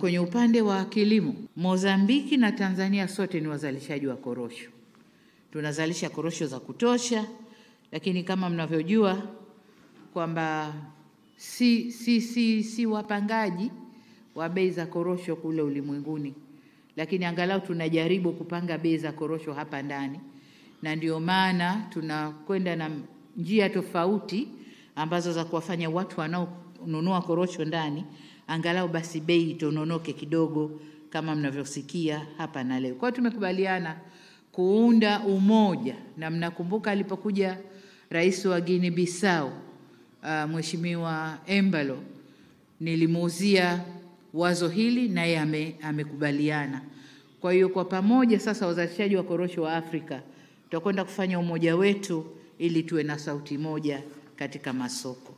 Kwenye upande wa kilimo, Mozambiki na Tanzania sote ni wazalishaji wa korosho. Tunazalisha korosho za kutosha, lakini kama mnavyojua kwamba si, si, si, si wapangaji wa bei za korosho kule ulimwenguni, lakini angalau tunajaribu kupanga bei za korosho hapa ndani, na ndio maana tunakwenda na njia tofauti ambazo za kuwafanya watu wanaonunua korosho ndani angalau basi bei itononoke kidogo, kama mnavyosikia hapa na leo. Kwa hiyo tumekubaliana kuunda umoja, na mnakumbuka alipokuja rais wa Guinea Bissau uh, Mheshimiwa Embalo nilimuuzia wazo hili na yeye amekubaliana. Kwa hiyo kwa pamoja sasa, wazalishaji wa korosho wa Afrika tutakwenda kufanya umoja wetu ili tuwe na sauti moja katika masoko.